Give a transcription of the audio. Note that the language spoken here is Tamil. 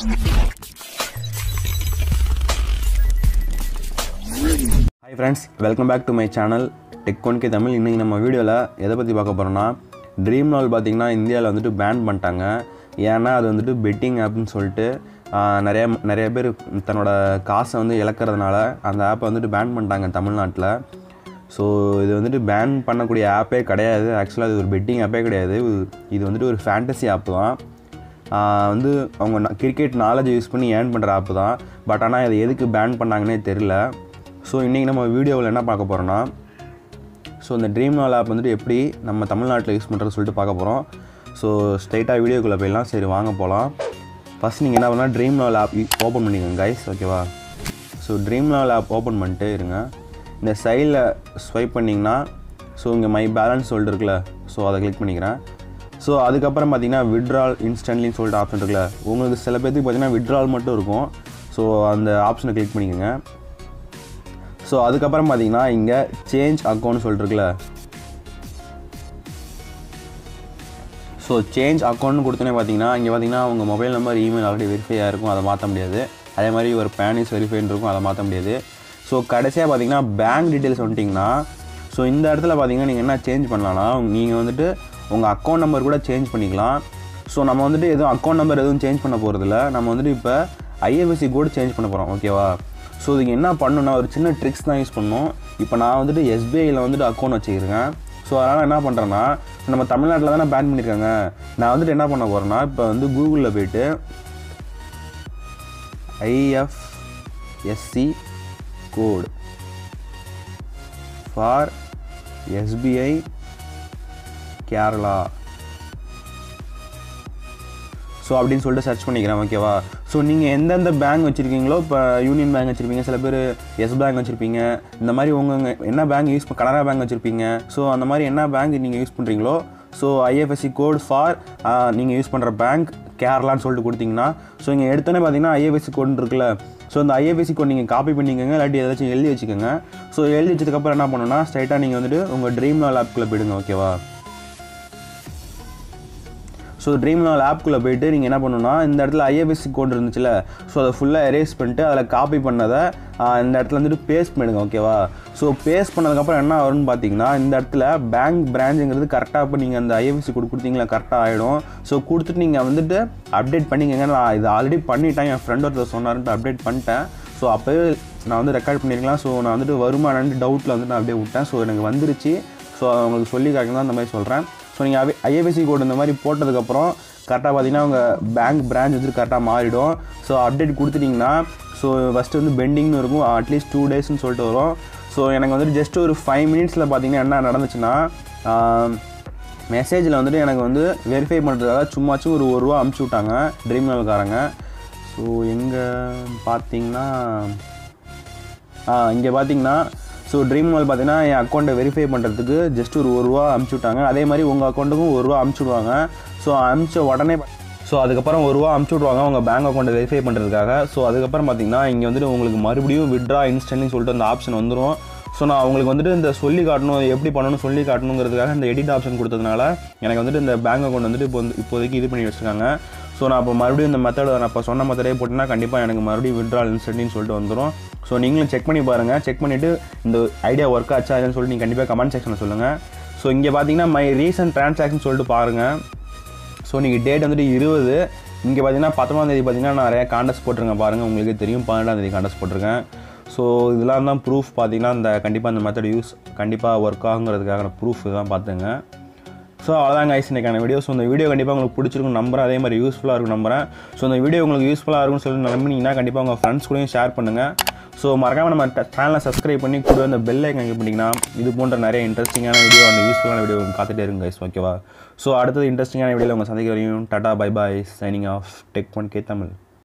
Hi friends welcome back to my channel tech K Tamil இன்றைக்கி நம்ம வீடியோவில் எதை பற்றி பார்க்க போகிறோம்னா ட்ரீம் நாள் பார்த்திங்கன்னா இந்தியாவில் வந்துட்டு பேன் பண்ணிட்டாங்க. ஏன்னா அது வந்துட்டு பெட்டிங் ஆப்னு சொல்லிட்டு நிறைய நிறைய பேர் தன்னோட காசை வந்து இழக்கிறதுனால அந்த ஆப்பை வந்துட்டு பேன் பண்ணிட்டாங்க தமிழ்நாட்டில். ஸோ இது வந்துட்டு பேன் பண்ணக்கூடிய ஆப்பே கிடையாது. ஆக்சுவலாக இது ஒரு பெட்டிங் ஆப்பே கிடையாது. இது- வந்துட்டு ஒரு ஃபேண்டசி ஆப் தான். வந்து அவங்க கிரிக்கெட் நாலேஜ் யூஸ் பண்ணி ஏர்ன் பண்ணுற ஆப்பு தான். பட் ஆனால் இதை எதுக்கு பேன் பண்ணாங்கன்னே தெரில ஸோ இன்றைக்கி நம்ம வீடியோவில் என்ன பார்க்க போகிறோன்னா ஸோ இந்த ட்ரீம் நாள் ஆப் வந்துட்டு எப்படி நம்ம தமிழ்நாட்டில் யூஸ் பண்ணுறது சொல்லிட்டு பார்க்க போகிறோம் ஸோ ஸ்ட்ரைட்டாக வீடியோக்குள்ளே போயிடலாம். சரி வாங்க போகலாம் ஃபஸ்ட் நீங்கள் என்ன பண்ணால் ட்ரீம் நாள் ஆப் ஓப்பன் பண்ணிக்கோங்க கைஸ் ஓகேவா ஸோ ட்ரீம் நாள் ஆப் ஓப்பன் பண்ணிட்டு இருங்க. இந்த சைடில் ஸ்வைப் பண்ணிங்கன்னா ஸோ இங்கே மை பேலன்ஸ் சொல்லிட்டு இருக்குல்ல ஸோ அதை கிளிக் பண்ணிக்கிறேன். ஸோ அதுக்கப்புறம் பார்த்தீங்கன்னா விட்ரால் இன்ஸ்டன்ட்லின்னு சொல்லிட்டு ஆப்ஷன் இருக்குல்ல. உங்களுக்கு சில பேர்த்துக்கு பார்த்தீங்கன்னா விட்ரால் மட்டும் இருக்கும். ஸோ அந்த ஆப்ஷனை கிளிக் பண்ணிக்கோங்க. ஸோ அதுக்கப்புறம் பார்த்தீங்கன்னா இங்கே சேஞ்ச் அக்கௌண்ட் சொல்லிட்டுருக்குல்ல ஸோ சேஞ்ச் அக்கௌண்ட்னு கொடுத்தோன்னே பார்த்தீங்கன்னா இங்கே பார்த்தீங்கன்னா உங்கள் mobile number email already verify இருக்கும் அதை மாற்ற முடியாது. அதே மாதிரி ஒரு பேன் இஸ் வெரிஃபைன்னு இருக்கும் அதை மாற்ற முடியாது. ஸோ கடைசியாக பார்த்தீங்கன்னா பேங்க் டீட்டெயில்ஸ் வந்துட்டிங்கன்னா ஸோ இந்த இடத்துல பார்த்தீங்கன்னா நீங்கள் என்ன சேஞ்ச் பண்ணலாம்னா நீங்கள் வந்துட்டு உங்கள் அக்கௌண்ட் நம்பர் கூட சேஞ்ச் பண்ணிக்கலாம். ஸோ நம்ம வந்துட்டு எதுவும் அக்கௌண்ட் நம்பர் எதுவும் சேஞ்ச் பண்ண போகிறதில்ல நம்ம வந்துட்டு இப்போ ஐஎஃப்எஸ்சி கோடு சேஞ்ச் பண்ண போகிறோம் ஓகேவா ஸோ இதுக்கு என்ன பண்ணணும்னா ஒரு சின்ன ட்ரிக்ஸ் தான் யூஸ் பண்ணணும். இப்போ நான் வந்துட்டு எஸ்பிஐயில் வந்துட்டு அக்கௌண்ட் வச்சுக்கிறேன் ஸோ அதனால் என்ன பண்ணுறேன்னா நம்ம தமிழ்நாட்டில் தானே பேன் பண்ணியிருக்காங்க நான் வந்துட்டு என்ன பண்ண போகிறேன்னா இப்போ வந்து கூகுளில் போயிட்டு IFSC code for SBI Kerala. So அப்படின்னு சொல்லிட்டு சர்ச் பண்ணிக்கிறேன் ஓகேவா ஸோ நீங்கள் எந்தெந்த பேங்க் வச்சுருக்கீங்களோ இப்போ யூனியன் பேங்க் வச்சுருப்பீங்க சில பேர் எஸ் பேங்க் வச்சுருப்பீங்க. இந்த மாதிரி உங்கள் என்ன பேங்க் யூஸ் கனரா பேங்க் வச்சுருப்பீங்க. ஸோ அந்த மாதிரி என்ன பேங்க் நீங்கள் யூஸ் பண்ணுறீங்களோ ஸோ ஐஎஃப்எஸ்சி கோட் ஃபார் நீங்கள் யூஸ் பண்ணுற பேங்க் கேரளான்னு சொல்லிட்டு கொடுத்தீங்கன்னா ஸோ இங்கே எடுத்தோன்னே பார்த்தீங்கன்னா ஐஎஃப்எஸ்சி கோட் இருக்குல்ல. ஸோ அந்த ஐஎஃப்எஸ்சி கோட் நீங்கள் காப்பி பண்ணிக்கோங்க இல்லாட்டி ஏதாச்சும் எழுதி வச்சுக்கோங்க. ஸோ எழுதி வச்சதுக்கப்புறம் என்ன பண்ணணும்னா ஸ்ட்ரைட்டாக நீங்கள் வந்துட்டு உங்கள் ட்ரீம் நாள் போயிடுங்க ஓகேவா ஸோ ட்ரீம் நாள் ஆப்குள்ளே போயிட்டு நீங்கள் என்ன பண்ணணும்னா இந்த இடத்துல ஐஎஃப்எஸ்சி கோட் இருந்துச்சுல ஸோ அதை ஃபுல்லாக எரேஸ் பண்ணிட்டு அதில் காப்பி பண்ணதை இந்த இடத்துல வந்துட்டு பேஸ்ட் பண்ணுங்க ஓகேவா ஸோ பேஸ்ட் பண்ணதுக்கப்புறம் என்ன வரும்னு பார்த்தீங்கன்னா இந்த இடத்துல பேங்க் பிரான்ச்சுங்கிறது கரெக்டாக இப்போ நீங்கள் அந்த ஐஎஃப்எஸ்சி கொடு கொடுத்தீங்களா கரெக்டாக ஆகிடும் ஸோ கொடுத்துட்டு நீங்கள் வந்துட்டு அப்டேட் பண்ணிக்கங்க. நான் இது ஆல்ரெடி பண்ணிட்டேன் என் ஃப்ரெண்ட் ஒருத்தர் சொன்னார்ன்ட்டு அப்டேட் பண்ணிட்டேன். ஸோ அப்போவே நான் வந்து ரெக்கார்ட் பண்ணியிருக்கலாம் ஸோ நான் வந்துட்டு வருமானு டவுட்டில் வந்துட்டு நான் அப்படியே விட்டேன். ஸோ எனக்கு வந்துருச்சு. ஸோ அவங்களுக்கு சொல்லி காக்க தான் மாதிரி சொல்கிறேன் ஸோ நீங்கள் ஐஏபிசி கோடு இந்த மாதிரி போட்டதுக்கப்புறம் கரெக்டாக பார்த்தீங்கன்னா உங்கள் பேங்க் பிரான்ச் வந்து கரெக்டாக மாறிடும். ஸோ அப்டேட் கொடுத்துட்டிங்கன்னா ஸோ ஃபஸ்ட்டு வந்து பெண்டிங்னு இருக்கும். அட்லீஸ்ட் டூ டேஸ்ன்னு சொல்லிட்டு வரும். ஸோ எனக்கு வந்துட்டு ஜஸ்ட் ஒரு ஃபைவ் மினிட்ஸில் பார்த்தீங்கன்னா என்ன நடந்துச்சுன்னா மெசேஜில் வந்துட்டு எனக்கு வந்து வெரிஃபை பண்ணுறதுக்காக சும்மாச்சும் ஒரு ஒரு ரூபா அமுச்சு விட்டாங்க ட்ரீம் லெவல்காரங்க ஸோ எங்கே பார்த்தீங்கன்னா இங்கே பார்த்தீங்கன்னா ஸோ ட்ரீம் மால் பார்த்தீங்கன்னா என் அக்கௌண்ட்டை வெரிஃபை பண்ணுறதுக்கு ஜஸ்ட் ஒரு ஒரு ரூபா அமுச்சு விட்டாங்க. அதே மாதிரி உங்கள் அக்கௌண்ட்டுக்கும் ஒரு ரூபா அமுச்சு விடுவாங்க. ஸோ அமுச்ச உடனே ஸோ அதுக்கப்புறம் ஒரு ரூபா அமுச்சு விடுவாங்க உங்கள் பேங்க் அக்கௌண்ட்டை வெரிஃபை பண்ணுறதுக்காக ஸோ அதுக்கப்புறம் பார்த்தீங்கன்னா இங்கே வந்துட்டு உங்களுக்கு மறுபடியும் விட்ரா இன்ஸ்டன்ட்னு சொல்லிட்டு அந்த ஆப்ஷன் வந்துடும் ஸோ நான் அவங்களுக்கு வந்துட்டு இந்த சொல்லி காட்டணும் எப்படி பண்ணணும் சொல்லி காட்டணுங்கிறதுக்காக இந்த எடிட் ஆப்ஷன் கொடுத்ததுனால எனக்கு வந்துட்டு இந்த பேங்க் அக்கௌண்ட் வந்துட்டு இப்போ இப்போதைக்கு இது பண்ணி வச்சுருக்காங்க. ஸோ நான் இப்போ மறுபடியும் இந்த மெத்தடை நான் இப்போ சொன்ன மெத்தடே போட்டுனா கண்டிப்பாக எனக்கு மறுபடியும் விட்ரால் இன்ஸ்டன்ட்னு சொல்லிட்டு வந்துடும் ஸோ நீங்களும் செக் பண்ணி பாருங்கள் செக் பண்ணிவிட்டு இந்த ஐடியா ஒர்க் ஆச்சா இல்லைன்னு சொல்லிட்டு நீங்கள் கண்டிப்பாக கமெண்ட் செக்ஷனில் சொல்லுங்கள் ஸோ இங்கே பார்த்தீங்கன்னா மை ரீசன்ட் ட்ரான்சாக்ஷன் சொல்லிட்டு பாருங்கள் ஸோ நீங்கள் டேட் வந்துட்டு இருபது. இங்கே பார்த்தீங்கன்னா பத்தொம்பதாம் தேதி பார்த்தீங்கன்னா நான் நிறைய காண்டஸ்ட் போட்டிருக்கேன் பாருங்கள் உங்களுக்கு தெரியும் பன்னெண்டாம் தேதி காண்டஸ்ட் போட்டிருக்கேன். ஸோ இதெல்லாம் தான் ப்ரூஃப் பார்த்தீங்கன்னா இந்த கண்டிப்பாக இந்த மெத்தட் யூஸ் கண்டிப்பாக ஒர்க் ஆகுங்கிறதுக்கான ப்ரூஃப் தான் பார்த்துங்க ஸோ அவ்வளோதான் கைஸ் இன்றைக்கான வீடியோ ஸோ இந்த வீடியோ கண்டிப்பாக உங்களுக்கு பிடிச்சிருக்கும் நம்புறேன். அதே மாதிரி யூஸ்ஃபுல்லாக இருக்கும் நம்புறேன். ஸோ இந்த வீடியோ உங்களுக்கு யூஸ்ஃபுல்லாக இருக்கும்னு சொல்லி நம்பினீங்கன்னா கண்டிப்பாக உங்கள் ஃப்ரெண்ட்ஸ் கூடயும் ஷேர் பண்ணுங்கள் ஸோ மறக்காமல் நம்ம சேனலை சப்ஸ்கிரைப் பண்ணி கூட அந்த பெல் ஐக்கன் கிளிக் பண்ணிங்கன்னா இது போன்ற நிறைய இன்ட்ரெஸ்டிங்கான வீடியோ அந்த யூஸ்ஃபுல்லான வீடியோ உங்களுக்கு காத்துட்டே இருக்கும் கைஸ் ஓகேவா ஸோ அடுத்தது இன்ட்ரெஸ்டிங்கான வீடியோவில் உங்கள் சந்திக்க வரையும் tata bye bye signing off tech one K Tamil